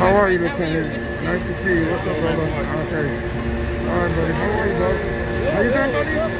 How are you, Lieutenant? Nice to see you. What's up, brother? Okay. All right, buddy. How are you, bro? How you doing, buddy?